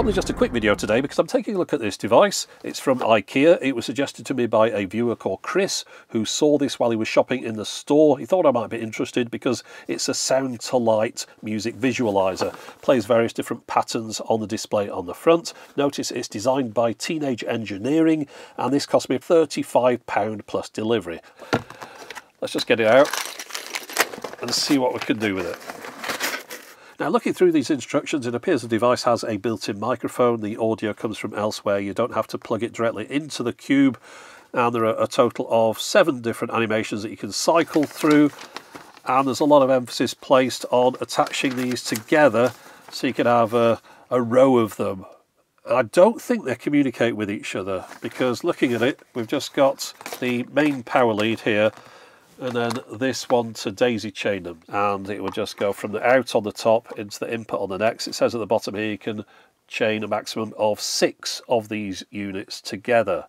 Probably just a quick video today because I'm taking a look at this device. It's from IKEA. It was suggested to me by a viewer called Chris who saw this while he was shopping in the store. He thought I might be interested because it's a sound to light music visualizer. Plays various different patterns on the display on the front. Notice it's designed by Teenage Engineering and this cost me £35 plus delivery. Let's just get it out and see what we can do with it. Now looking through these instructions it appears the device has a built-in microphone, the audio comes from elsewhere, you don't have to plug it directly into the cube. And there are a total of seven different animations that you can cycle through. And there's a lot of emphasis placed on attaching these together so you can have a, a row of them. I don't think they communicate with each other because looking at it we've just got the main power lead here and then this one to daisy chain them and it will just go from the out on the top into the input on the next. It says at the bottom here you can chain a maximum of six of these units together.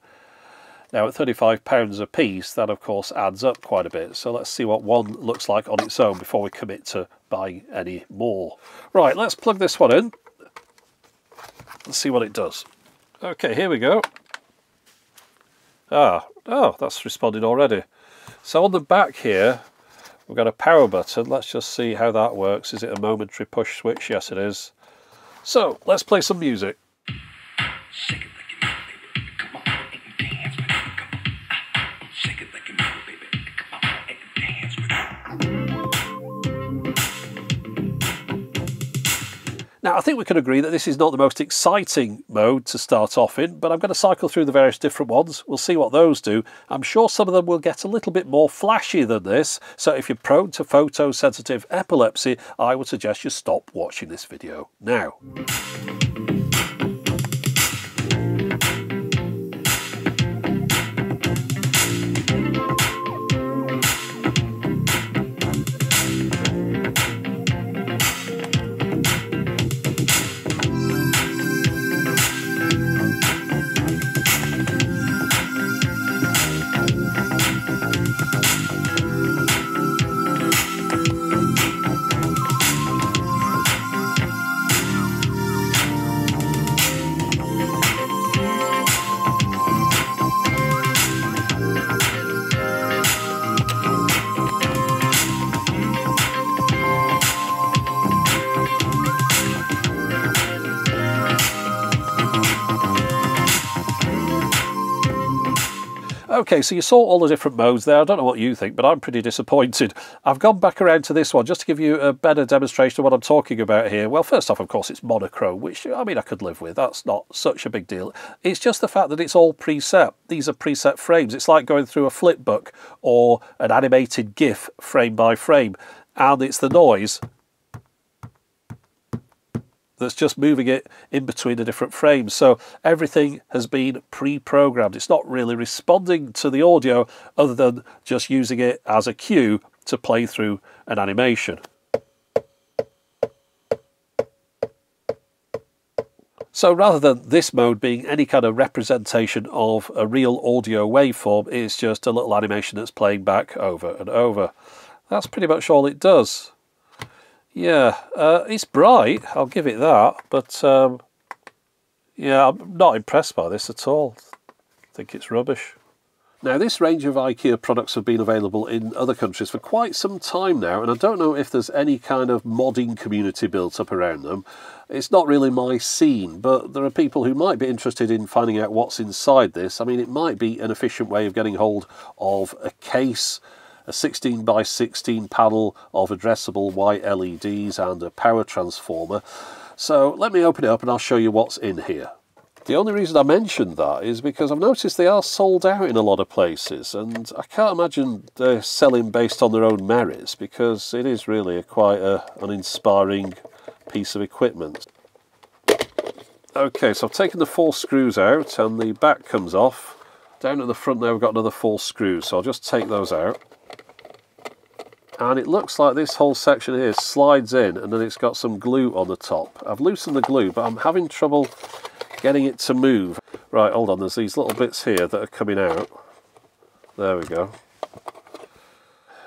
Now at £35 a piece that of course adds up quite a bit so let's see what one looks like on its own before we commit to buying any more. Right let's plug this one in and see what it does. Okay here we go. Ah, oh that's responded already. So on the back here, we've got a power button. Let's just see how that works. Is it a momentary push switch? Yes, it is. So let's play some music. Now, I think we can agree that this is not the most exciting mode to start off in, but I'm going to cycle through the various different ones. We'll see what those do. I'm sure some of them will get a little bit more flashy than this, so if you're prone to photosensitive epilepsy, I would suggest you stop watching this video now. Okay, so you saw all the different modes there. I don't know what you think, but I'm pretty disappointed. I've gone back around to this one just to give you a better demonstration of what I'm talking about here. Well, first off, of course, it's monochrome, which, I mean, I could live with. That's not such a big deal. It's just the fact that it's all preset. These are preset frames. It's like going through a flip book or an animated GIF frame by frame. And it's the noise that's just moving it in between the different frames. So everything has been pre-programmed. It's not really responding to the audio other than just using it as a cue to play through an animation. So rather than this mode being any kind of representation of a real audio waveform, it's just a little animation that's playing back over and over. That's pretty much all it does. Yeah, uh, it's bright, I'll give it that, but um, yeah, I'm not impressed by this at all. I think it's rubbish. Now this range of IKEA products have been available in other countries for quite some time now and I don't know if there's any kind of modding community built up around them. It's not really my scene but there are people who might be interested in finding out what's inside this. I mean it might be an efficient way of getting hold of a case a 16 by 16 panel of addressable white LEDs and a power transformer. So let me open it up and I'll show you what's in here. The only reason I mentioned that is because I've noticed they are sold out in a lot of places and I can't imagine they're selling based on their own merits because it is really a quite a, an inspiring piece of equipment. Okay, so I've taken the four screws out and the back comes off. Down at the front there we've got another four screws, so I'll just take those out and it looks like this whole section here slides in and then it's got some glue on the top. I've loosened the glue but I'm having trouble getting it to move. Right, hold on, there's these little bits here that are coming out. There we go.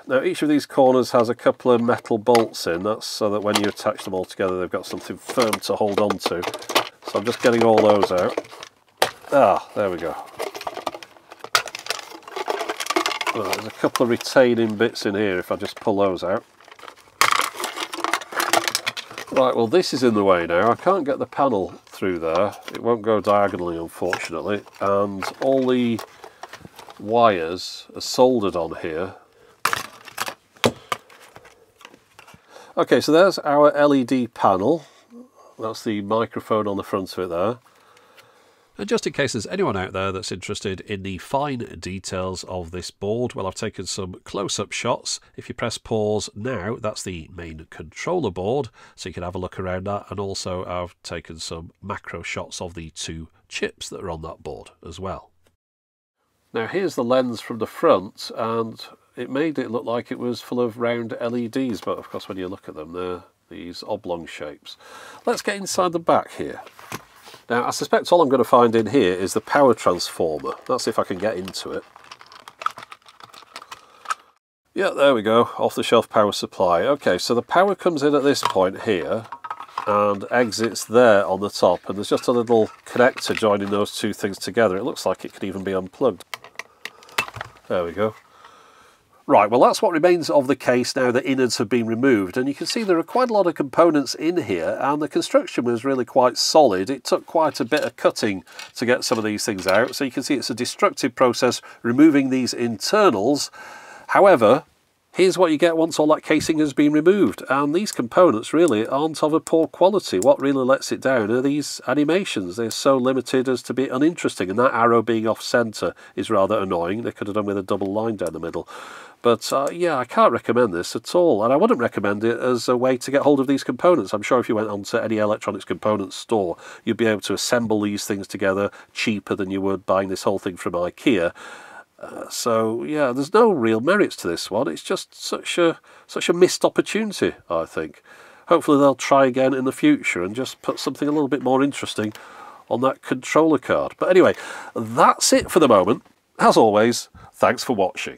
Now each of these corners has a couple of metal bolts in, that's so that when you attach them all together they've got something firm to hold on to. So I'm just getting all those out. Ah, there we go. There's a couple of retaining bits in here if I just pull those out. Right, well this is in the way now. I can't get the panel through there. It won't go diagonally, unfortunately. And all the wires are soldered on here. Okay, so there's our LED panel. That's the microphone on the front of it there. And just in case there's anyone out there that's interested in the fine details of this board, well, I've taken some close-up shots. If you press pause now, that's the main controller board, so you can have a look around that. And also I've taken some macro shots of the two chips that are on that board as well. Now here's the lens from the front, and it made it look like it was full of round LEDs, but of course when you look at them, they're these oblong shapes. Let's get inside the back here. Now I suspect all I'm going to find in here is the power transformer. Let's see if I can get into it. Yeah, there we go, off-the-shelf power supply. Okay, so the power comes in at this point here and exits there on the top and there's just a little connector joining those two things together. It looks like it could even be unplugged. There we go. Right, well that's what remains of the case now the innards have been removed and you can see there are quite a lot of components in here and the construction was really quite solid. It took quite a bit of cutting to get some of these things out so you can see it's a destructive process removing these internals. However, here's what you get once all that casing has been removed and these components really aren't of a poor quality. What really lets it down are these animations. They're so limited as to be uninteresting and that arrow being off centre is rather annoying. They could have done with a double line down the middle. But uh, yeah, I can't recommend this at all, and I wouldn't recommend it as a way to get hold of these components. I'm sure if you went onto any electronics components store, you'd be able to assemble these things together cheaper than you would buying this whole thing from IKEA. So yeah, there's no real merits to this one. It's just such a such a missed opportunity, I think. Hopefully they'll try again in the future and just put something a little bit more interesting on that controller card. But anyway, that's it for the moment. As always, thanks for watching.